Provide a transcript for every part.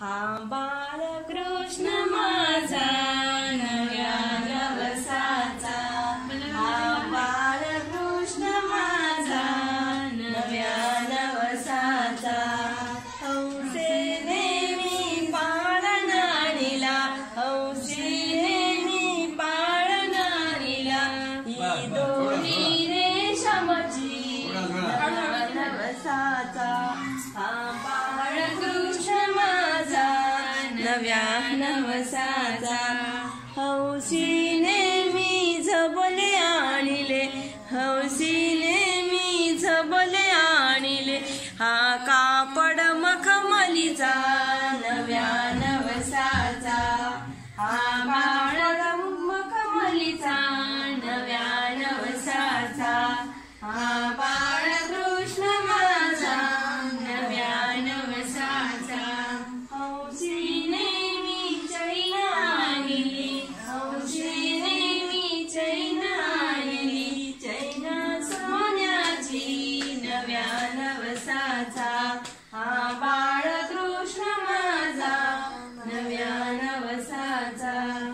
हा बाळकृष्ण माझा नव्या नवसाचा. हौसीने मी झबले आणले हौसीने मी झबले आणले. हा कापड मखमलीचा नव्या नवसाचा. नवसाचा हा बाळ कृष्ण माझा नव्या नवसाचा.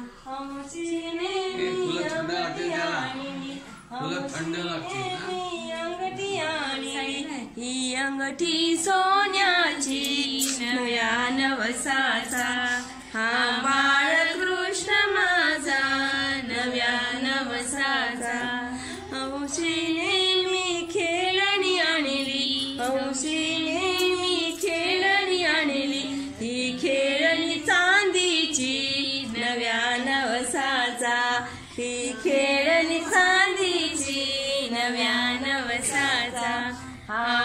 अंगठी? ही अंगठी ही सोन्याची नव्या नवसाचा. हा बाळ कृष्ण माझा नव्या नवसाचा. हौसेने मी खेळणी आणली. ही खेळणी चांदीची नव्या नवसाचा. ही खेळणी चांदीची नव्या नवसाचा. हा